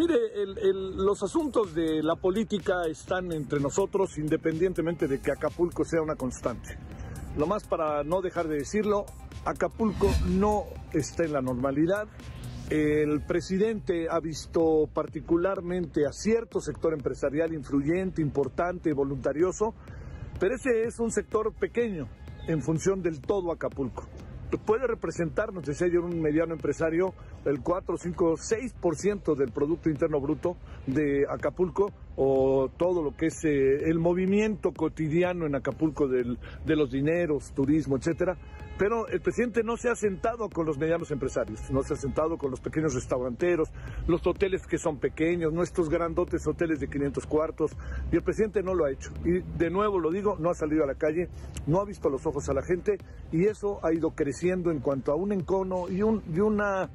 Mire, los asuntos de la política están entre nosotros independientemente de que Acapulco sea una constante. Lo más para no dejar de decirlo, Acapulco no está en la normalidad. El presidente ha visto particularmente a cierto sector empresarial influyente, importante, voluntarioso, pero ese es un sector pequeño en función del todo Acapulco puede representarnos, decía yo, un mediano empresario, el 4, 5, 6% del Producto Interno Bruto de Acapulco o todo lo que es eh, el movimiento cotidiano en Acapulco del, de los dineros, turismo, etcétera. Pero el presidente no se ha sentado con los medianos empresarios, no se ha sentado con los pequeños restauranteros, los hoteles que son pequeños, nuestros grandotes hoteles de 500 cuartos, y el presidente no lo ha hecho. Y de nuevo lo digo, no ha salido a la calle, no ha visto los ojos a la gente, y eso ha ido creciendo en cuanto a un encono y, un, y una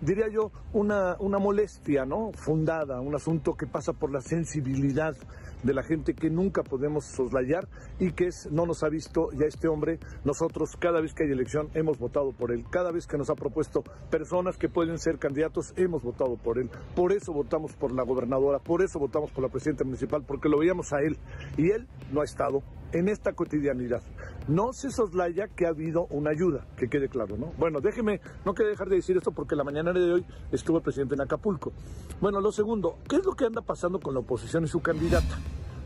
diría yo, una, una molestia, ¿no? Fundada, un asunto que pasa por la sensibilidad de la gente que nunca podemos soslayar y que es, no nos ha visto ya este hombre. Nosotros cada vez que hay elección hemos votado por él. Cada vez que nos ha propuesto personas que pueden ser candidatos hemos votado por él. Por eso votamos por la gobernadora, por eso votamos por la presidenta municipal, porque lo veíamos a él y él no ha estado en esta cotidianidad. No se soslaya que ha habido una ayuda, que quede claro, ¿no? Bueno, déjeme, no quiero dejar de decir esto porque la mañana de hoy estuvo el presidente en Acapulco. Bueno, lo segundo, ¿qué es lo que anda pasando con la oposición y su candidata?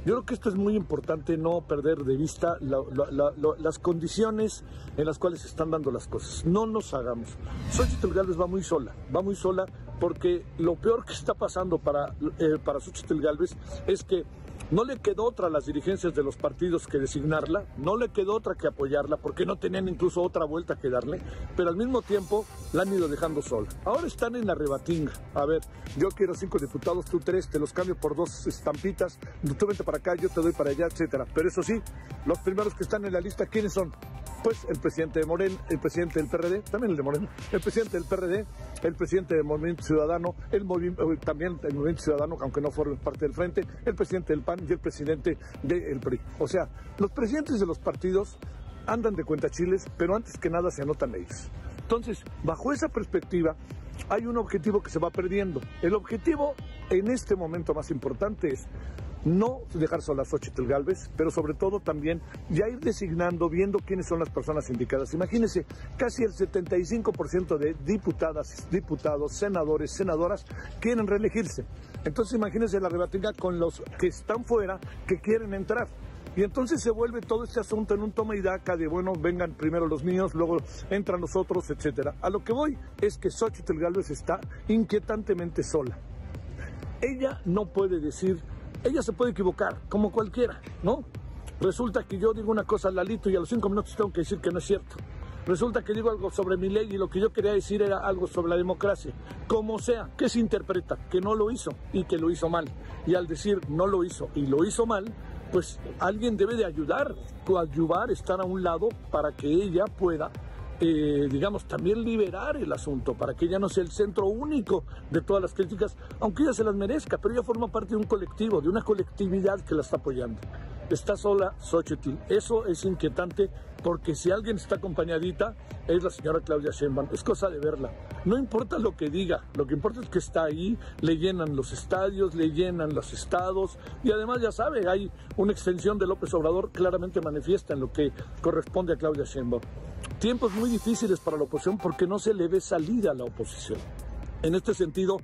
Yo creo que esto es muy importante no perder de vista las condiciones en las cuales se están dando las cosas. No nos hagamos. Xochitl Galvez va muy sola, va muy sola porque lo peor que está pasando para, eh, para Xochitl Galvez es que no le quedó otra a las dirigencias de los partidos que designarla, no le quedó otra que apoyarla, porque no tenían incluso otra vuelta que darle, pero al mismo tiempo la han ido dejando sola. Ahora están en la rebatinga. A ver, yo quiero cinco diputados, tú tres, te los cambio por dos estampitas, tú vente para acá, yo te doy para allá, etcétera. Pero eso sí, los primeros que están en la lista, ¿quiénes son? Pues el presidente de Morel, el presidente del PRD, también el de Moreno, el presidente del PRD, el presidente del Movimiento Ciudadano, el eh, también el Movimiento Ciudadano, aunque no forme parte del frente, el presidente del PAN y el presidente del PRI. O sea, los presidentes de los partidos andan de cuenta chiles, pero antes que nada se anotan ellos. Entonces, bajo esa perspectiva, hay un objetivo que se va perdiendo. El objetivo en este momento más importante es no dejar sola a Xochitl Galvez, pero sobre todo también ya ir designando, viendo quiénes son las personas indicadas. Imagínense, casi el 75% de diputadas, diputados, senadores, senadoras quieren reelegirse. Entonces imagínense la rebatinga con los que están fuera que quieren entrar. Y entonces se vuelve todo este asunto en un toma y daca de, bueno, vengan primero los míos, luego entran los otros, etcétera. A lo que voy es que Xochitl Galvez está inquietantemente sola. Ella no puede decir ella se puede equivocar, como cualquiera, ¿no? Resulta que yo digo una cosa al Lalito y a los cinco minutos tengo que decir que no es cierto. Resulta que digo algo sobre mi ley y lo que yo quería decir era algo sobre la democracia. Como sea, ¿qué se interpreta? Que no lo hizo y que lo hizo mal. Y al decir no lo hizo y lo hizo mal, pues alguien debe de ayudar, coadyuvar, estar a un lado para que ella pueda eh, digamos, también liberar el asunto para que ella no sea el centro único de todas las críticas, aunque ella se las merezca, pero ella forma parte de un colectivo, de una colectividad que la está apoyando. Está sola Xochitl. Eso es inquietante porque si alguien está acompañadita es la señora Claudia Sheinbaum. Es cosa de verla. No importa lo que diga, lo que importa es que está ahí, le llenan los estadios, le llenan los estados y además ya sabe, hay una extensión de López Obrador claramente manifiesta en lo que corresponde a Claudia Sheinbaum tiempos muy difíciles para la oposición porque no se le ve salida a la oposición. En este sentido,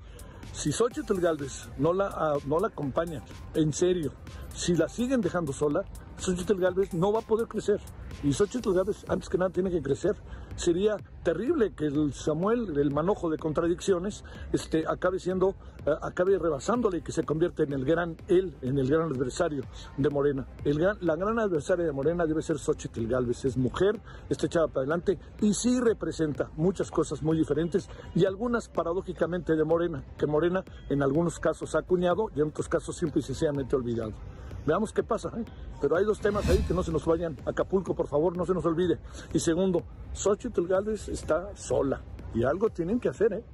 si Xochitl Galvez no la, ah, no la acompaña en serio, si la siguen dejando sola, Xochitl Galvez no va a poder crecer. Y Xochitl Galvez, antes que nada, tiene que crecer. Sería terrible que el Samuel, el manojo de contradicciones, este, acabe siendo, eh, acabe rebasándole y que se convierta en el gran, él, en el gran adversario de Morena. El gran, la gran adversaria de Morena debe ser Xochitl Galvez. Es mujer, está echada para adelante y sí representa muchas cosas muy diferentes y algunas paradójicamente de Morena, que Morena en algunos casos ha acuñado y en otros casos simple y sencillamente olvidado. Veamos qué pasa. ¿eh? Pero hay dos temas ahí que no se nos vayan. Acapulco, por favor, no se nos olvide. Y segundo, Xochitl Gálvez está sola. Y algo tienen que hacer, ¿eh?